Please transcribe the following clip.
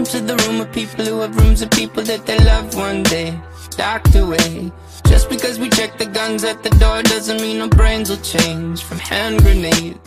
Welcome to the room of people who have rooms of people that they love one day. Docked away. Just because we check the guns at the door doesn't mean our brains will change From hand grenades.